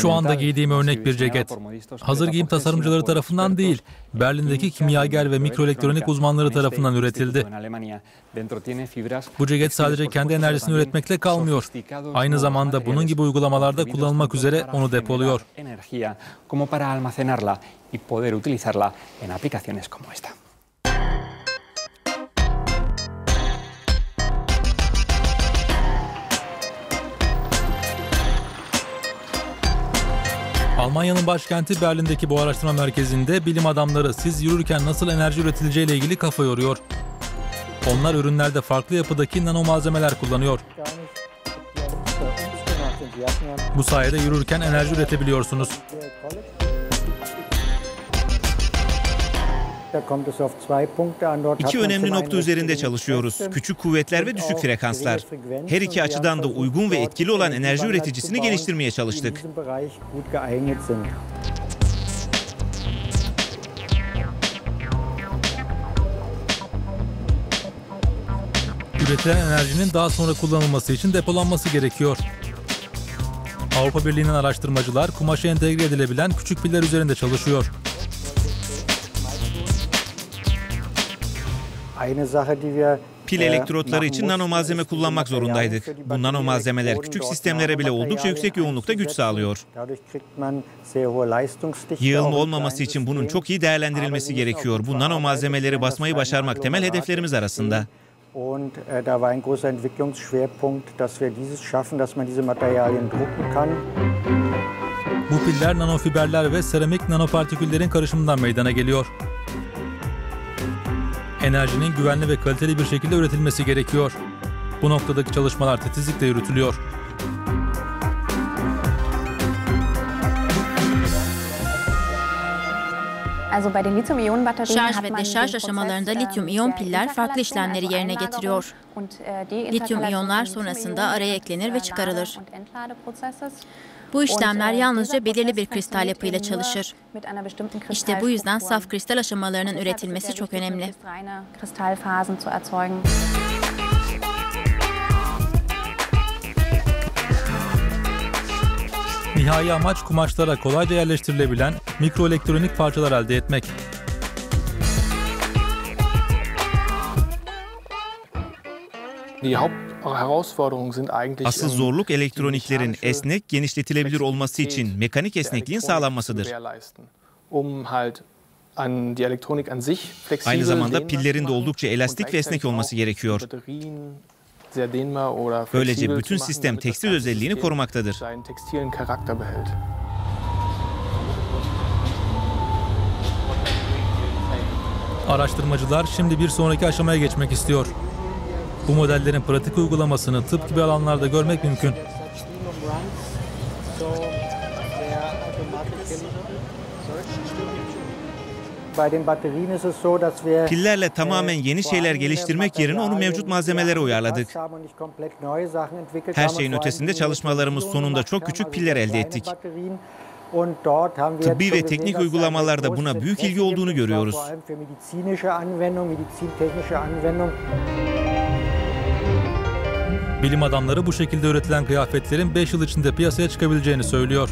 Şu anda giydiğim örnek bir ceket. Hazır giyim tasarımcıları tarafından değil, Berlin'deki kimyager ve mikroelektronik uzmanları tarafından üretildi. Bu ceket sadece kendi enerjisini üretmekle kalmıyor. Aynı zamanda bunun gibi uygulamalarda kullanılmak üzere onu depoluyor. Almanya'nın başkenti Berlin'deki bu araştırma merkezinde bilim adamları siz yürürken nasıl enerji üretileceğiyle ilgili kafa yoruyor. Onlar ürünlerde farklı yapıdaki nano malzemeler kullanıyor. Bu sayede yürürken enerji üretebiliyorsunuz. İki önemli nokta üzerinde çalışıyoruz. Küçük kuvvetler ve düşük frekanslar. Her iki açıdan da uygun ve etkili olan enerji üreticisini geliştirmeye çalıştık. Üretilen enerjinin daha sonra kullanılması için depolanması gerekiyor. Avrupa Birliği'nin araştırmacılar kumaşa entegre edilebilen küçük piller üzerinde çalışıyor. Pil elektrotları için nano malzeme kullanmak zorundaydık. Bu nano malzemeler küçük sistemlere bile oldukça yüksek yoğunlukta güç sağlıyor. Yığılma olmaması için bunun çok iyi değerlendirilmesi gerekiyor. Bu nano malzemeleri basmayı başarmak temel hedeflerimiz arasında. Und äh, da war ein großer Entwicklungsschwerpunkt, dass wir dieses schaffen, dass man diese Materialien drucken kann. Bu piller nanofiberler ve seramik nanopartiküllerin karışımından meydana geliyor. Enerjinin güvenli ve kaliteli bir şekilde üretilmesi gerekiyor. Bu noktadaki çalışmalar titizlikle yürütülüyor. Şarj ve deşarj aşamalarında lityum iyon piller farklı işlemleri yerine getiriyor. Lityum iyonlar sonrasında araya eklenir ve çıkarılır. Bu işlemler yalnızca belirli bir kristal yapıyla çalışır. İşte bu yüzden saf kristal aşamalarının üretilmesi çok önemli. Nihai amaç kumaşlara kolayca yerleştirilebilen mikroelektronik parçalar elde etmek. Asıl zorluk elektroniklerin esnek, genişletilebilir olması için mekanik esnekliğin sağlanmasıdır. Aynı zamanda pillerin de oldukça elastik ve esnek olması gerekiyor. Böylece bütün sistem tekstil özelliğini korumaktadır. Araştırmacılar şimdi bir sonraki aşamaya geçmek istiyor. Bu modellerin pratik uygulamasını tıp gibi alanlarda görmek mümkün. Pillerle tamamen yeni şeyler geliştirmek yerine onu mevcut malzemelere uyarladık. Her şeyin ötesinde çalışmalarımız sonunda çok küçük piller elde ettik. Tıbbi ve teknik uygulamalarda buna büyük ilgi olduğunu görüyoruz. Bilim adamları bu şekilde üretilen kıyafetlerin 5 yıl içinde piyasaya çıkabileceğini söylüyor.